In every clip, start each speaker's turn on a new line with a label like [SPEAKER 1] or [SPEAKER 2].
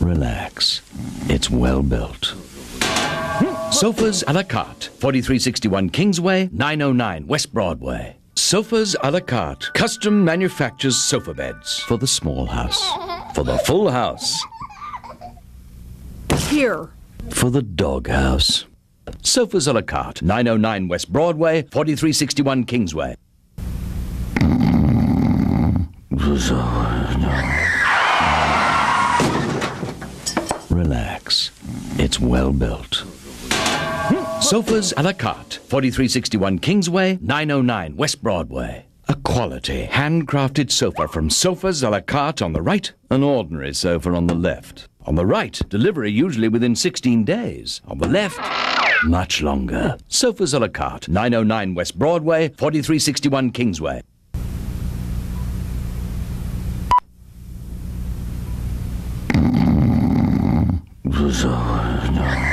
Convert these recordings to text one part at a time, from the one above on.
[SPEAKER 1] Relax. It's well built. Sofas a la carte, 4361 Kingsway, 909 West Broadway. Sofas a la carte, custom manufactures sofa beds for the small house, for the full house,
[SPEAKER 2] Here.
[SPEAKER 1] for the dog house. Sofas a la carte, 909 West Broadway, 4361 Kingsway. Relax. It's well built. Sofas a la carte, 4361 Kingsway, 909 West Broadway. A quality, handcrafted sofa from Sofas a la carte on the right, an ordinary sofa on the left. On the right, delivery usually within 16 days. On the left, much longer. Sofas a la carte, 909 West Broadway, 4361 Kingsway. Uh,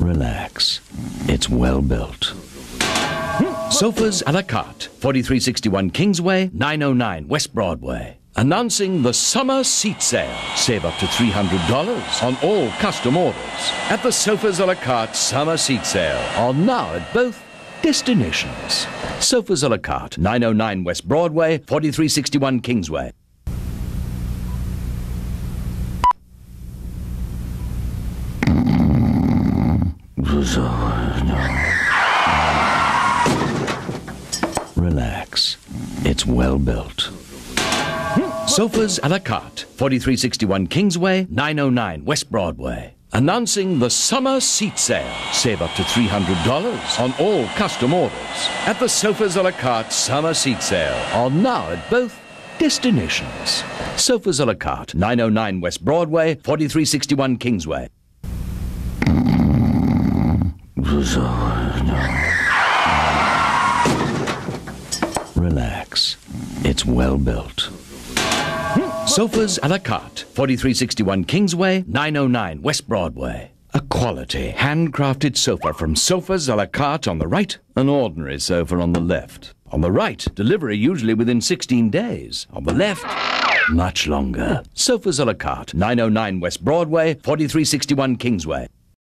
[SPEAKER 1] Relax. It's well built. Sofas a la carte, 4361 Kingsway, 909 West Broadway. Announcing the summer seat sale. Save up to $300 on all custom orders at the Sofas a la carte summer seat sale. On now at both destinations. Sofas a la carte, 909 West Broadway, 4361 Kingsway. Relax. It's well built. Sofas a la carte, 4361 Kingsway, 909 West Broadway. Announcing the summer seat sale. Save up to $300 on all custom orders at the Sofas a la carte summer seat sale. On now at both destinations. Sofas a la carte, 909 West Broadway, 4361 Kingsway. Relax. It's well built. Sofas a la carte, 4361 Kingsway, 909 West Broadway. A quality, handcrafted sofa from Sofas a la carte on the right, an ordinary sofa on the left. On the right, delivery usually within 16 days. On the left, much longer. Sofas a la carte, 909 West Broadway, 4361 Kingsway.